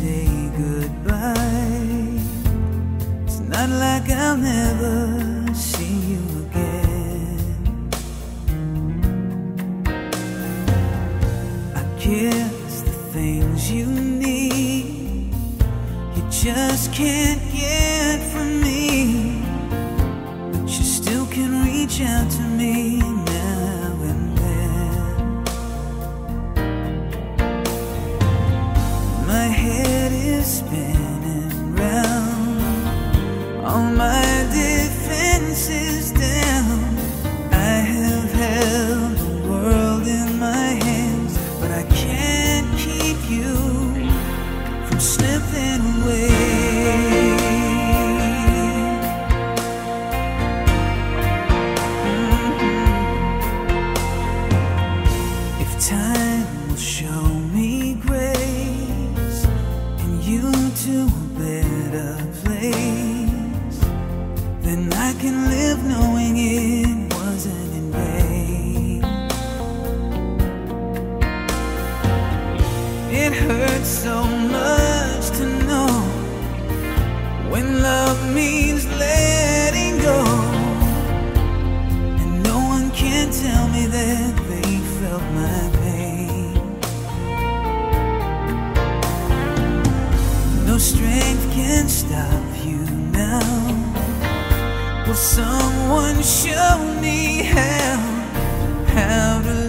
say goodbye. It's not like I'll never see you again. I guess the things you need, you just can't get from me, but you still can reach out to me. Spinning round, all my defenses down. I have held the world in my hands, but I can't keep you from slipping away. Mm-hmm. If time It hurts so much to know when love means letting go. And no one can tell me that they felt my pain. No strength can stop you now. Will someone show me how? How to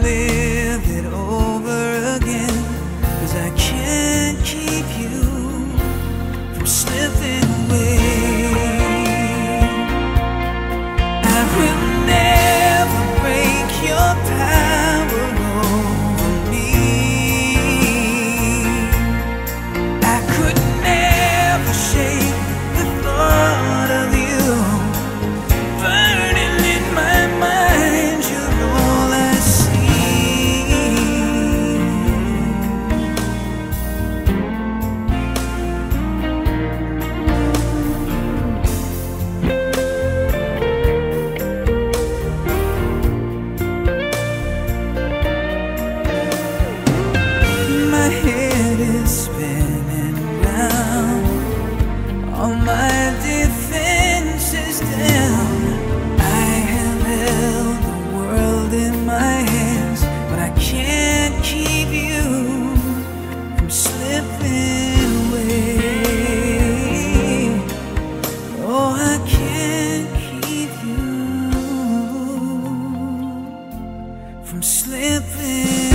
from slipping.